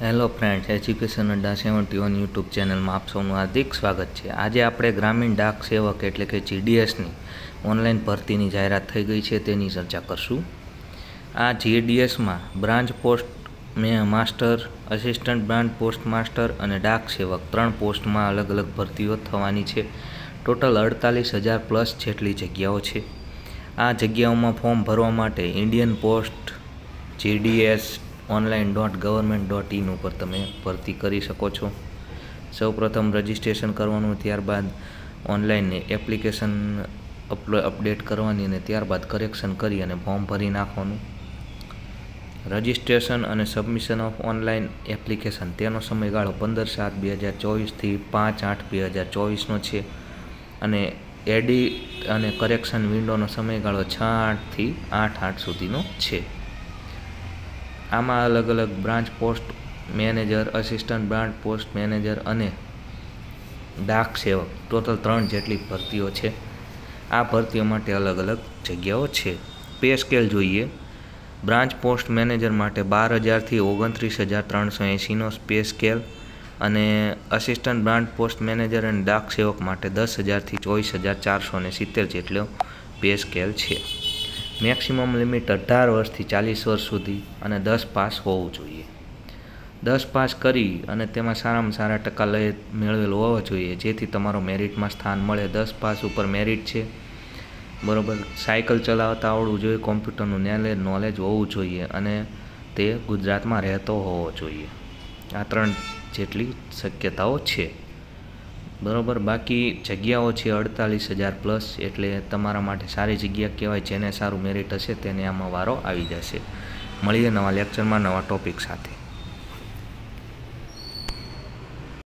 Hello friends, education Adda seventy one YouTube ચેનલમાં આપ સૌનું હાર્દિક સ્વાગત છે. આજે આપણે ગ્રામીણ ડાક સેવક એટલે કે જીડીએસની ઓનલાઈન ભરતીની જાહેરાત થઈ ગઈ છે, તેની ચર્ચા કરશું. આ જીડીએસમાં બ્રાન્ચ પોસ્ટ મેં master assistant branch post master અને ડાક સેવક ત્રણ પોસ્ટમાં અલગ અલગ ભરતીઓ થવાની છે. ટોટલ અડતાલીસ હજાર પ્લસ જેટલી જગ્યાઓ છે. આ જગ્યાઓમાં ફોર્મ ભરવા માટે Indian post GDS online dot government dot in ઉપર તમે ભરતી કરી શકો છો. સૌપ્રથમ રજિસ્ટ્રેશન કરવાનું ત્યારબાદ ઓનલાઈન એપ્લિકેશન અપડેટ કરવાની અને ત્યારબાદ કરેક્શન કરી અને ફોર્મ ભરી નાખવાનું. રજિસ્ટ્રેશન અને સબમિશન ઓફ ઓનલાઈન એપ્લિકેશન તેનો સમયગાળો પંદર સાત બે હજાર ચોવીસથી પાંચ આઠ બે હજાર ચોવીસનો છે. અને એડી અને કરેક્શન વિન્ડોનો સમયગાળો છ આઠથી આઠ આઠ સુધીનો છે. આમાં અલગ અલગ branch post manager assistant branch post manager અને ડાક સેવક. ટોટલ ત્રણ જેટલી ભરતીઓ છે. આ ભરતીઓ માટે અલગ અલગ જગ્યાઓ છે. પે સ્કેલ જોઈએ. બ્રાન્ચ પોસ્ટ મેનેજર માટે બાર હજારથી ઓગણત્રીસ હજાર ત્રણસો એંશીનો પે સ્કેલ અને અસિસ્ટન્ટ બ્રાન્ચ પોસ્ટ મેનેજર અને ડાક સેવક માટે દસ હજારથી ચોવીસ હજાર ચારસો ને સિત્તેર જેટલો પે સ્કેલ છે. મેક્સિમમ લિમિટ અઢાર વર્ષથી ચાલીસ વર્ષ સુધી અને દસ પાસ હોવું જોઈએ. દસ પાસ કરી અને તેમાં સારામાં સારા ટકા લઈ મેળવેલો હોવો જોઈએ, જેથી તમારો મેરિટમાં સ્થાન મળે. દસ પાસ ઉપર મેરિટ છે. બરાબર, સાયકલ ચલાવતા આવડવું જોઈએ, કોમ્પ્યુટરનું ન્યાલે નોલેજ હોવું જોઈએ અને તે ગુજરાતમાં રહેતો હોવો જોઈએ. આ ત્રણ જેટલી શક્યતાઓ છે. બરાબર, બાકી જગ્યાઓ છે અડતાલીસ હજાર પ્લસ એટલે તમારા માટે સારી જગ્યા કહેવાય, જેને સારું મેરિટ હશે, તેને આમાં વારો આવી જશે. મળીએ નવા લેક્ચરમાં નવા ટોપિક સાથે.